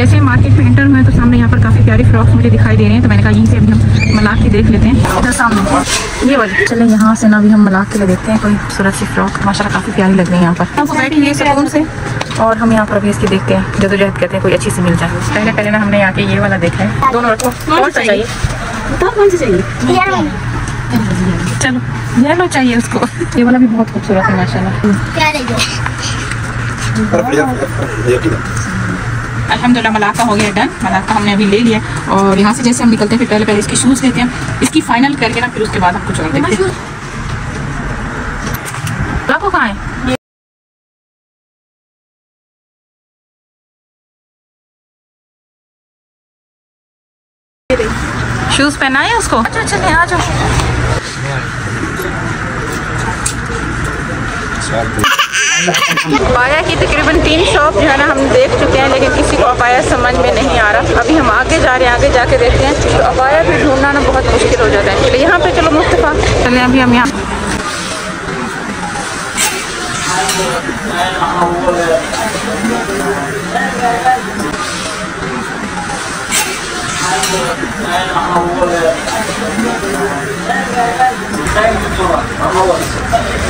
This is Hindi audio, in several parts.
जैसे ही मार्केट में एंटर हुए तो सामने यहाँ पर काफ़ी प्यारी फ्रॉक्स मुझे दिखाई दे रहे हैं तो मैंने कहा यहीं से अभी हम मलाक की देख लेते हैं। इधर सामने ये वाली। चले यहाँ से ना अभी हम मलाक के लिए देखते हैं कोई खूबसूरत सी फ्रॉक माशाल्लाह काफ़ी प्यारी लग रही है यहाँ पर। हम बैठेंगे सुकून से और हम यहाँ पर अभी इसकी देखते हैं जदोजहद कहते हैं कोई अच्छी सी मिल जाए। पहले पहले ना हमने यहाँ के ये वाला देखा है। दोनों रखो। कौन सा चाहिए? बताओ कौन सी चाहिए? चलो येलो चाहिए उसको। ये वाला भी बहुत खूबसूरत है माशाल्लाह। क्या ले मलाका हो गया डन मलाका हमने अभी ले लिया और यहाँ से जैसे हम निकलते हैं, फिर पहले पहले इसके शूज़ लेते हैं। इसकी फाइनल करके ना, फिर उसके बाद हम कुछ और देखते हैं। कहाँ है? शूज़ पहना है उसको? अच्छा चले आ जाओ। अपाया की तकरीबन तीन शॉप जो है ना हम देख चुके हैं लेकिन किसी को अपाया समझ में नहीं आ रहा। अभी हम आगे जा रहे हैं आगे जाके देखते हैं। तो अपाया भी ढूंढना ना बहुत मुश्किल हो जाता है। यहाँ पे चलो मुस्तफ़ा। चले अभी हम यहाँ हमें देखा है, देखिए।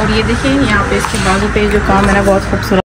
और ये देखिए यहाँ पे इसके बाजू पे जो काम है ना बहुत खूबसूरत